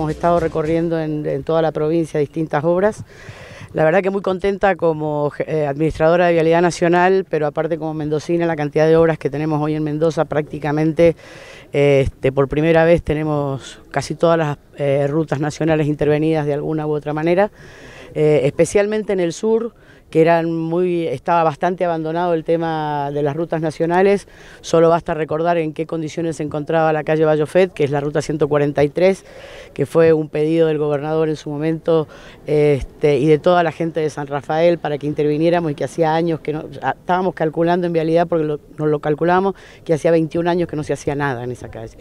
Hemos estado recorriendo en, toda la provincia distintas obras. La verdad que muy contenta como eh, administradora de Vialidad Nacional, pero aparte como mendocina, la cantidad de obras que tenemos hoy en Mendoza, prácticamente este, por primera vez tenemos casi todas las eh, rutas nacionales intervenidas de alguna u otra manera, eh, especialmente en el sur que eran muy, estaba bastante abandonado el tema de las rutas nacionales, solo basta recordar en qué condiciones se encontraba la calle Bayofet, que es la ruta 143, que fue un pedido del gobernador en su momento este, y de toda la gente de San Rafael para que interviniéramos y que hacía años que no, estábamos calculando en vialidad porque no nos lo calculamos, que hacía 21 años que no se hacía nada en esa calle.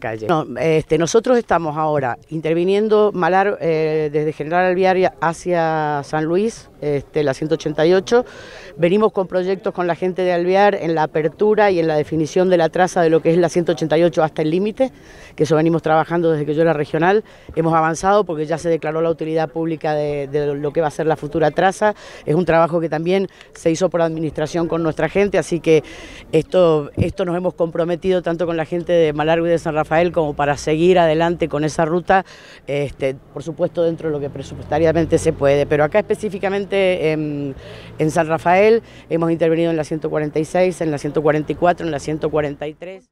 Calle. este, nosotros estamos ahora interviniendo Malar eh, desde General Alviaria hacia San Luis, este, la 188. Venimos con proyectos con la gente de Alvear en la apertura y en la definición de la traza de lo que es la 188 hasta el límite, que eso venimos trabajando desde que yo era regional. Hemos avanzado porque ya se declaró la utilidad pública de, lo que va a ser la futura traza. Es un trabajo que también se hizo por administración con nuestra gente, así que esto, esto nos hemos comprometido tanto con la gente de Malargo y de San Rafael como para seguir adelante con esa ruta, este, por supuesto dentro de lo que presupuestariamente se puede, pero acá específicamente en, San Rafael, hemos intervenido en la 146, en la 144, en la 143.